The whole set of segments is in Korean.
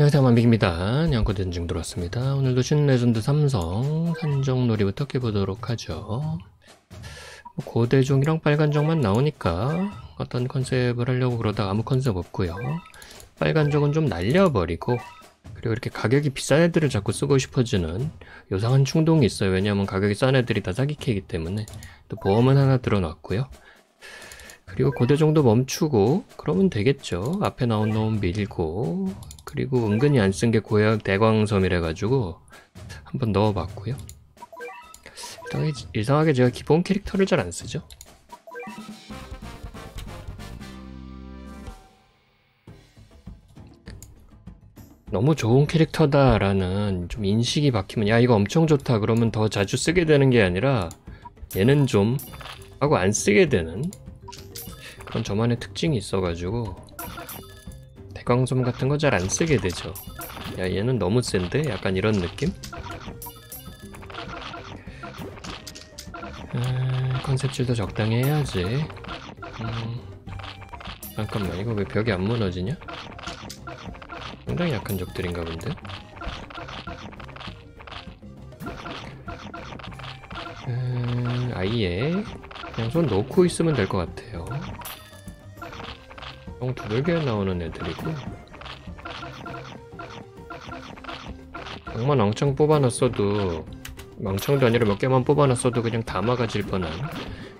안녕하세요 만빅입니다. 냥코대전쟁 들어왔습니다. 오늘도 신 레전드 3성 산적놀이부터 깨보도록 하죠. 뭐 고대종이랑 빨간종만 나오니까 어떤 컨셉을 하려고 그러다 아무 컨셉 없고요. 빨간종은 좀 날려버리고 그리고 이렇게 가격이 비싼 애들을 자꾸 쓰고 싶어지는 요상한 충동이 있어요. 왜냐하면 가격이 싼 애들이 다 사기캐이기 때문에 또 보험은 하나 들어놨고요. 그리고 고대종도 멈추고 그러면 되겠죠. 앞에 나온 놈 밀고 그리고 은근히 안 쓴 게 고약 대광섬이라 가지고 한번 넣어봤고요. 이상하게, 제가 기본 캐릭터를 잘 안 쓰죠. 너무 좋은 캐릭터다라는 좀 인식이 박히면 야 이거 엄청 좋다 그러면 더 자주 쓰게 되는 게 아니라 얘는 좀 하고 안 쓰게 되는 그런 저만의 특징이 있어가지고 대광섬 같은 거 잘 안 쓰게 되죠 야 얘는 너무 센데? 약간 이런 느낌? 아, 컨셉질도 적당히 해야지 음, 잠깐만 이거 왜 벽이 안 무너지냐? 상당히 약한 적들인가 본데? 음, 아예 그냥 손 놓고 있으면 될 것 같아요 총 두들겨 나오는 애들이고. 악만 왕창 뽑아놨어도 왕창도 아니라 몇 개만 뽑아놨어도 그냥 다 막아질 뻔한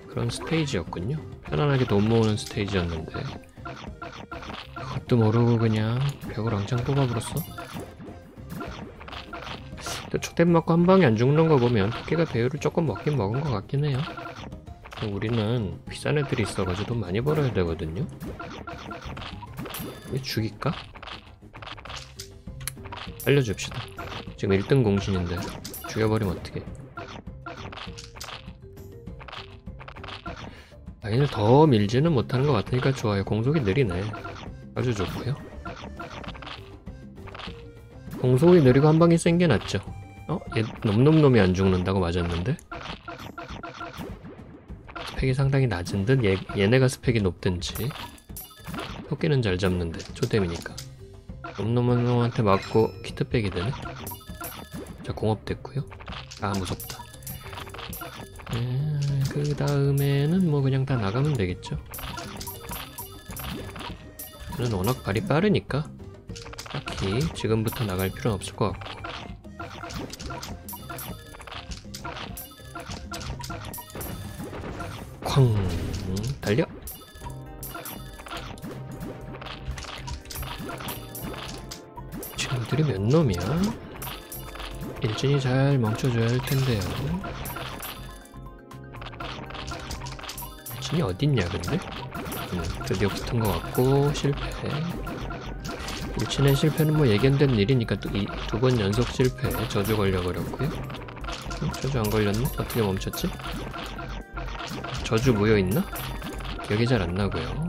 그런 스테이지였군요. 편안하게 돈 모으는 스테이지였는데. 그것도 모르고 그냥 벽을 왕창 뽑아버렸어. 초대 맞고 한 방에 안 죽는 거 보면 토끼가 배율을 조금 먹긴 먹은 것 같긴 해요 우리는 비싼 애들이 있어가지고 돈 많이 벌어야 되거든요? 왜 죽일까? 알려줍시다. 지금 1등 공신인데 죽여버리면 어떡해? 라인을 더 밀지는 못하는 것 같으니까 좋아요. 공속이 느리네. 아주 좋고요. 공속이 느리고 한 방에 센 게 낫죠. 어? 얘 놈놈놈이 안 죽는다고 맞았는데? 스펙이 상당히 낮은 듯 얘, 얘네가 스펙이 높든지. 토끼는 잘 잡는데 초댐이니까. 놈놈놈한테 맞고 키트백이 되네 자 공업 됐고요. 아 무섭다. 음, 그 다음에는 뭐 그냥 다 나가면 되겠죠. 저는 워낙 발이 빠르니까. 딱히 지금부터 나갈 필요는 없을 것 같고 친구들이 몇 놈이야? 일진이 잘 멈춰줘야 할 텐데요 일진이 어딨냐 근데? 음, 드디어 붙은 것 같고 실패 일진의 실패는 뭐 예견된 일이니까 두 번 연속 실패 저주 걸려 버렸고요 음, 저주 안 걸렸네? 어떻게 멈췄지? 저주 모여 있나? 기억이 잘 안 나고요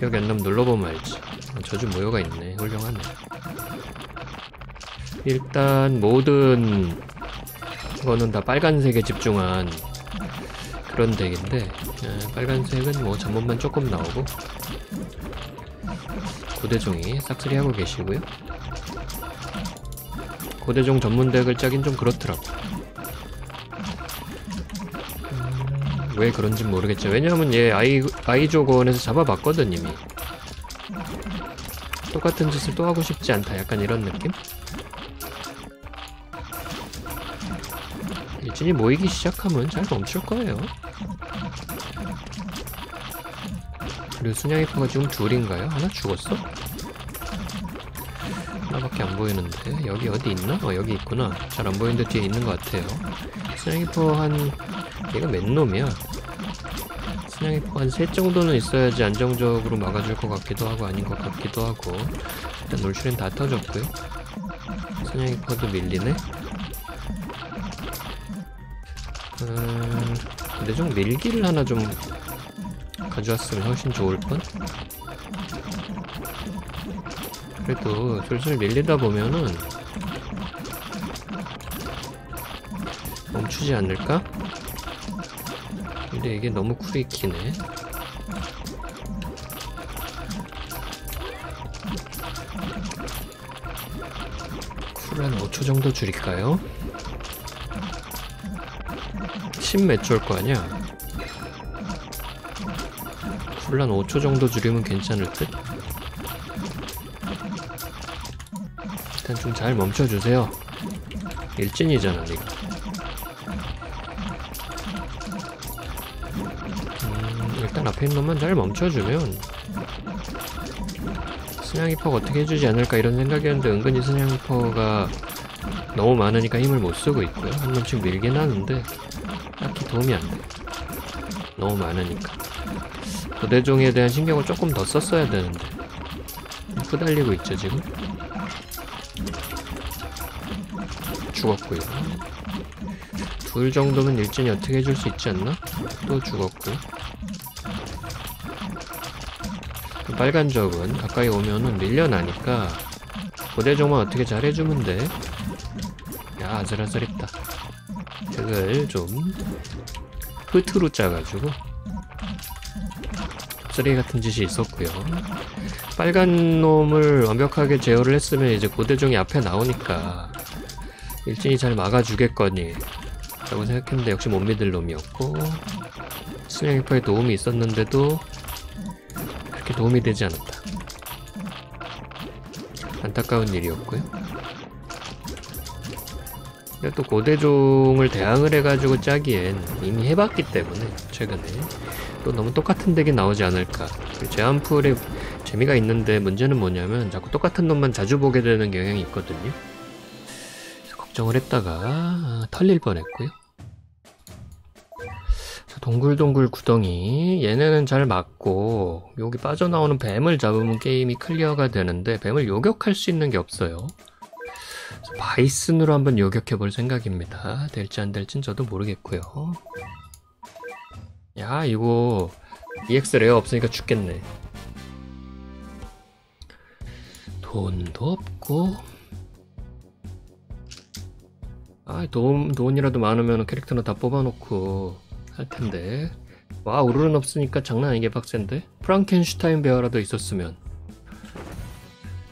기억이 안 나면 눌러보면 알지. 저주 모여가 있네. 훌륭하네. 일단 모든 거는 다 빨간색에 집중한 그런 덱인데 아, 빨간색은 뭐 잠옷만 조금 나오고 고대종이 싹쓸이 하고 계시고요. 고대종 전문 덱을 짜긴 좀 그렇더라고 왜 그런진 모르겠죠 왜냐하면 얘 아이, 아이조건에서 잡아봤거든 이미 똑같은 짓을 또 하고 싶지 않다 약간 이런 느낌? 일진이 모이기 시작하면 잘 멈출 거예요 그리고 순양이퍼가 지금 둘인가요? 하나 죽었어? 하나밖에 안 보이는데 여기 어디 있나? 어 여기 있구나 잘 안 보이는데 뒤에 있는 것 같아요 순양이퍼 한... 얘가 맨 놈이야 순양이퍼 한셋 정도는 있어야지 안정적으로 막아줄 것 같기도 하고 아닌 것 같기도 하고 일단 놀슈렌 다 터졌고요 순양이퍼도 밀리네 음... 근데 좀 밀기를 하나 좀 가져왔으면 훨씬 좋을 뻔? 그래도 슬슬 밀리다 보면은 멈추지 않을까? 근데 이게 너무 쿨이 기네 한 5초 정도 줄일까요? 10몇 초일 거 아니야? 쿨한 5초 정도 줄이면 괜찮을 듯? 일단 좀 잘 멈춰주세요. 일진이잖아, 니가. 일단 앞에 있는 놈만 잘 멈춰주면 스냥이퍼가 어떻게 해주지 않을까 이런 생각이었는데 은근히 스냥이퍼가 너무 많으니까 힘을 못 쓰고 있고요. 한 놈씩 밀긴 하는데 딱히 도움이 안 돼. 너무 많으니까. 고대종에 대한 신경을 조금 더 썼어야 되는데 후달리고 있죠 지금. 죽었고요. 둘 정도면 일진이 어떻게 해줄 수 있지 않나? 또 죽었고. 빨간 적은 가까이 오면은 밀려나니까 고대종만 어떻게 잘 해주면 돼. 야 아슬아슬했다. 덱을 좀 흐트로 짜가지고 쓰레기 같은 짓이 있었고요. 빨간 놈을 완벽하게 제어를 했으면 이제 고대종이 앞에 나오니까 일진이 잘 막아주겠거니 라고 생각했는데 역시 못 믿을 놈이었고 스냥이퍼에 도움이 있었는데도 그렇게 도움이 되지 않았다. 안타까운 일이었고요. 근데 또 고대종을 대항을 해가지고 짜기엔 이미 해봤기 때문에 최근에 또 너무 똑같은 덱이 나오지 않을까 제한풀에 재미가 있는데 문제는 뭐냐면 자꾸 똑같은 놈만 자주 보게 되는 경향이 있거든요 걱정을 했다가 아, 털릴 뻔했고요 자, 동글동글 구덩이 얘네는 잘 맞고 여기 빠져나오는 뱀을 잡으면 게임이 clear가 되는데 뱀을 요격할 수 있는 게 없어요 바이슨으로 한번 요격해 볼 생각입니다. 될지 안 될진 저도 모르겠고요. 야 이거 EX rare 없으니까 죽겠네. 돈도 없고 아 돈, 돈이라도 많으면 캐릭터는 다 뽑아놓고 할 텐데 와 우르른 없으니까 장난 아니게 빡센데 프랑켄슈타인 베어라도 있었으면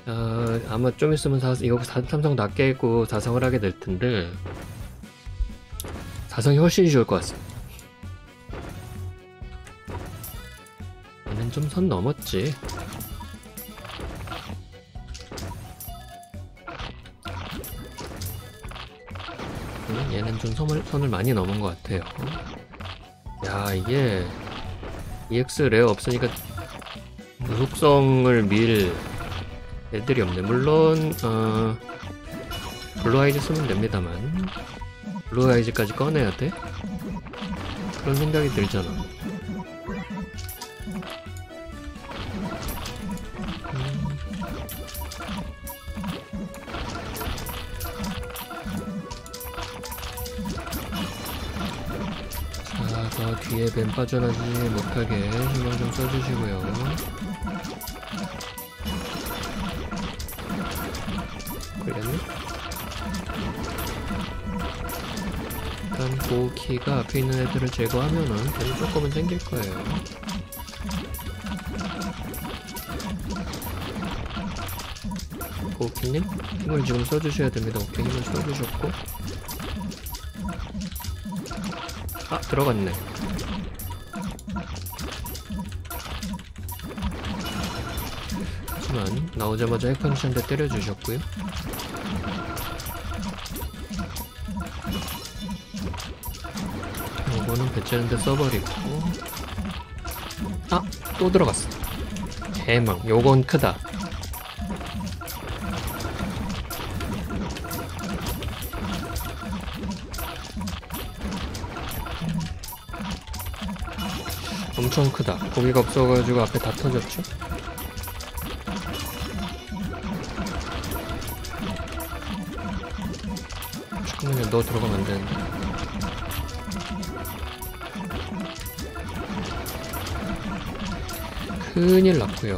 어, 아마 좀 있으면 사, 이거 사, 삼성 낮게 했고 사성을 하게 될 텐데 사성이 훨씬 좋을 것 같습니다. 얘는 좀 선 넘었지. 음, 얘는 좀 선을, 선을 많이 넘은 것 같아요. 야 이게 EX rare 없으니까 무속성을 밀 애들이 없네. 물론 어, 블루아이즈 쓰면 됩니다만 블루아이즈까지 꺼내야 돼? 그런 생각이 들잖아. 뱀 빠져나지 못하게 신경 좀 써주시고요. 걸렸네? 일단 고키가 앞에 있는 애들을 제거하면은 뱀이 조금은 생길 거예요. 고키님 힘을 지금 써주셔야 됩니다. 오케이 힘을 써주셨고 아 들어갔네. 하지만 나오자마자 핵펀치 한대 때려주셨고요. 이거는 배치하는데 써버리고 아! 또 들어갔어 대망 요건 크다 엄청 크다. 고기가 없어가지고 앞에 다 터졌죠? 잠깐만요 너 들어가면 안 되는데. 큰일 났고요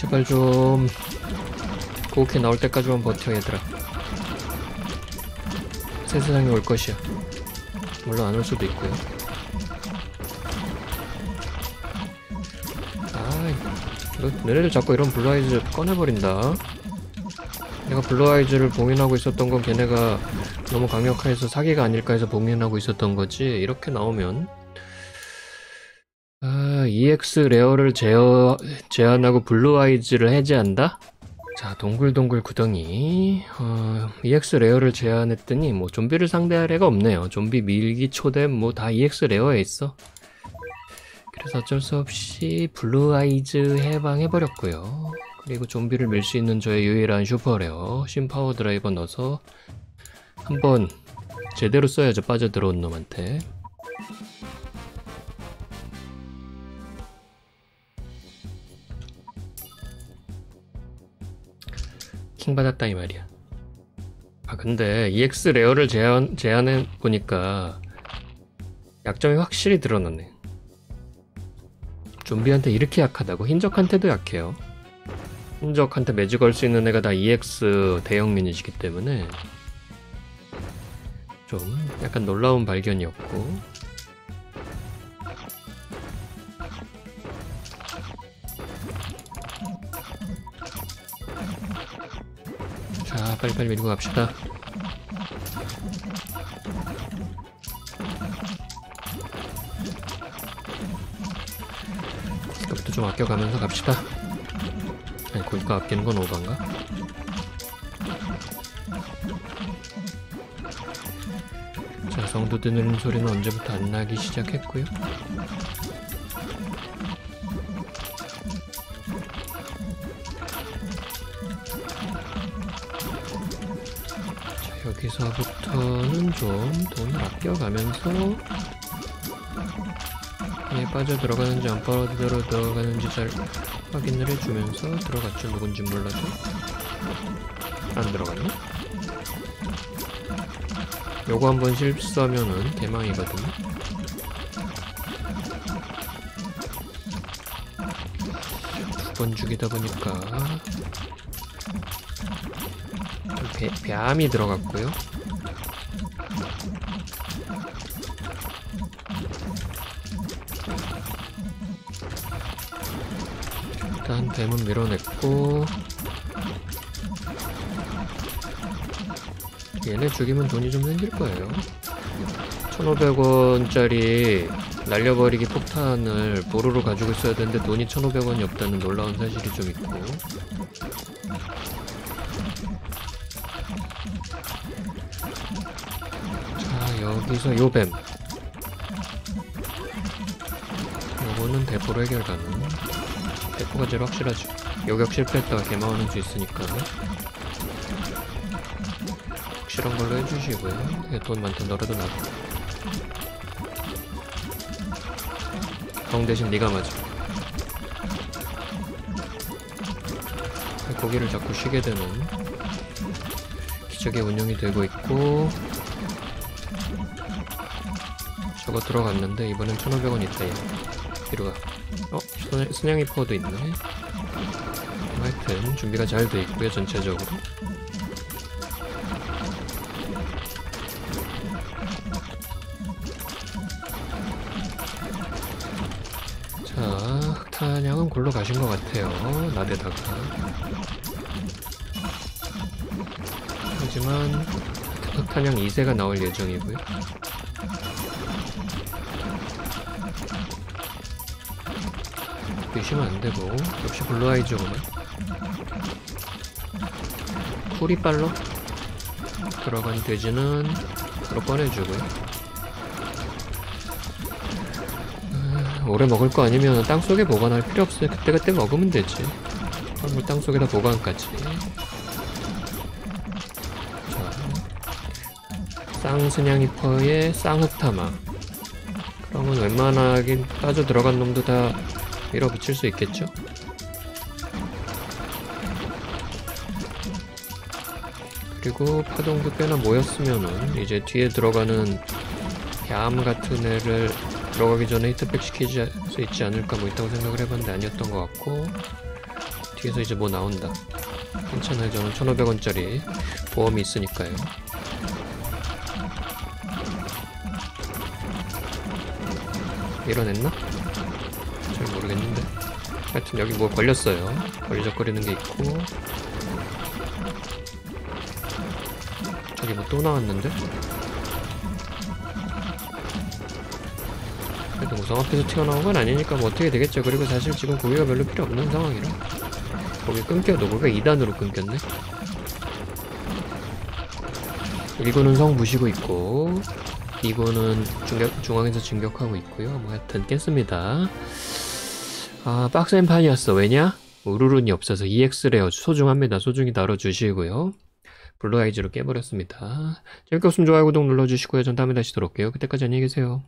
제발 좀 고우케 나올 때까지만 버텨 얘들아 새 세상이 올 것이야. 물론 안 올 수도 있고요. 아이, 너, 너네들 자꾸 이런 블루아이즈 꺼내버린다. 내가 블루아이즈를 봉인하고 있었던 건 걔네가 너무 강력해서 사기가 아닐까 해서 봉인하고 있었던 거지. 이렇게 나오면 아, EX rare를 제어, 제한하고 블루아이즈를 해제한다? 자, 동글동글 구덩이. 어, EX rare를 제한했더니 뭐 좀비를 상대할 애가 없네요. 좀비 밀기 초대 뭐 다 EX rare에 있어. 그래서 어쩔 수 없이 블루아이즈 해방해버렸고요. 그리고 좀비를 밀 수 있는 저의 유일한 super rare 신파워 드라이버 넣어서 한번 제대로 써야죠 빠져들어온 놈한테 킹 받았다 이 말이야. 아 근데 EX rare를 제한, 제한해 보니까 약점이 확실히 드러나네. 좀비한테 이렇게 약하다고? 흰적한테도 약해요. 흰적한테 매즈 걸 수 있는 애가 다 EX rare 유닛이기 때문에 좀 약간 놀라운 발견이었고 자 빨리빨리 밀고 갑시다. 이것부터 좀 아껴가면서 갑시다. 아니 고기가 아끼는 건 오반가? 자 성도 드는 소리는 언제부터 안 나기 시작했고요 여기서부터는 좀 돈을 아껴가면서 에 빠져 들어가는지 안 빠져 들어가는지 잘 확인을 해주면서 들어갔죠. 누군지 몰라도. 안 들어갔네 요거 한번 실수하면은 대망이거든요. 두 번 죽이다 보니까 배, 뱀이 들어갔고요. 일단 뱀은 밀어냈고 얘네 죽이면 돈이 좀 생길 거예요. 1500원짜리 날려버리기 폭탄을 보루로 가지고 있어야 되는데 돈이 1500원이 없다는 놀라운 사실이 좀 있고 자 여기서 요뱀. 요거는 대포로 해결 가능. 대포가 제일 확실하죠. 요격 실패했다가 개마오는 수 있으니까. 확실한 걸로 해주시고요. 예, 돈 많다 너라도 나가. 정 대신 네가 맞아. 고기를 자꾸 쉬게 되는 기적의 운영이 되고 있고 저거 들어갔는데 이번엔 1500원 있다 얘. 뒤로 가. 어? 순- 순양이 퍼도 있네? 하여튼 준비가 잘 돼 있고요 전체적으로. 자 흑탄양은 골로 가신 것 같아요 나대다가 하지만 흑탄양 2세가 나올 예정이고요. 의심은 안되고 역시 블루아이즈구만 쿠리빨로 들어간 돼지는 바로 꺼내주고요. 아, 오래 먹을 거 아니면 땅속에 보관할 필요 없어요. 그때그때 먹으면 되지. 뭐 땅속에다 보관까지 쌍스냥이퍼의 쌍흑타마. 그러면 웬만하긴 빠져 들어간 놈도 다 밀어붙일 수 있겠죠? 그리고 파동도 꽤나 모였으면은 이제 뒤에 들어가는 얌 같은 애를 들어가기 전에 히트백 시키지 수 있지 않을까 뭐 있다고 생각을 해봤는데 아니었던 것 같고 뒤에서 이제 뭐 나온다. 괜찮아요. 저는 1500원짜리 보험이 있으니까요 밀어냈나? 잘 모르겠는데. 하여튼 여기 뭐 걸렸어요. 걸리적거리는 게 있고. 저기 뭐 또 나왔는데? 그래도 우성 앞에서 튀어나온 건 아니니까 뭐 어떻게 되겠죠. 그리고 사실 지금 고기가 별로 필요 없는 상황이라. 거기 끊겨도 고기가 2단으로 끊겼네. 1군은 성 부시고 있고 2군은 중격, 중앙에서 진격하고 있고요. 뭐 하여튼 깼습니다. 아 빡센 판이었어. 왜냐? 우르룬이 없어서 EX레어 소중합니다. 소중히 다뤄주시고요. 블루아이즈로 깨버렸습니다. 재밌게 봤으면 좋아요 구독 눌러주시고요. 전 다음에 다시 돌아올게요. 그때까지 안녕히 계세요